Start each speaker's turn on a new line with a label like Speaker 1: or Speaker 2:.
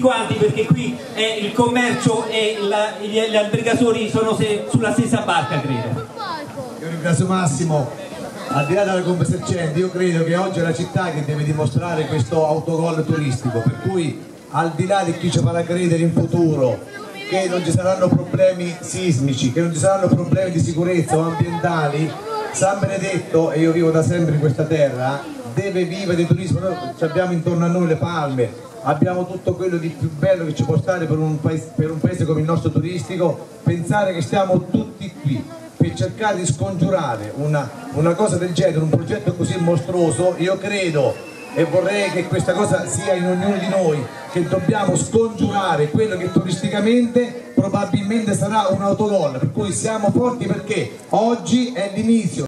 Speaker 1: quanti perché qui è il commercio e la, gli, gli albergatori sono se, sulla stessa barca credo.
Speaker 2: Io ringrazio Massimo, al di là della conversazione, io credo che oggi è la città che deve dimostrare questo autogol turistico, per cui al di là di chi ci farà credere in futuro che non ci saranno problemi sismici, che non ci saranno problemi di sicurezza o ambientali, San Benedetto, e io vivo da sempre in questa terra, deve vivere di turismo, noi abbiamo intorno a noi le palme, abbiamo tutto quello di più bello che ci può stare per un paese, per un paese come il nostro turistico, pensare che stiamo tutti qui per cercare di scongiurare una, una cosa del genere, un progetto così mostruoso, io credo e vorrei che questa cosa sia in ognuno di noi, che dobbiamo scongiurare quello che turisticamente probabilmente sarà un autogol, per cui siamo forti perché oggi è l'inizio.